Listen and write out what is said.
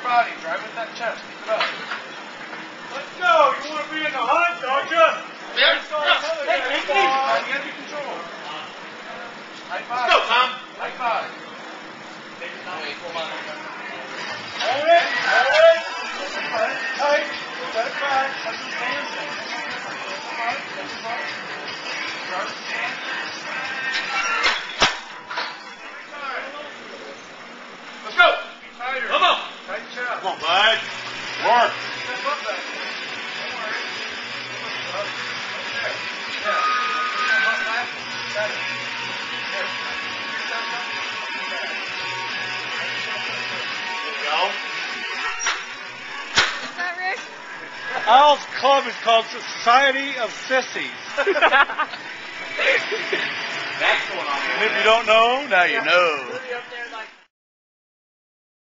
body. Drive with that chest. Keep it up. Let's go. You want to be in the hunt, don't you? Hey, take it easy. Gotta be controlled. High five. Al's club is called Society of Sissies. That's going on. And if you don't know, now you know.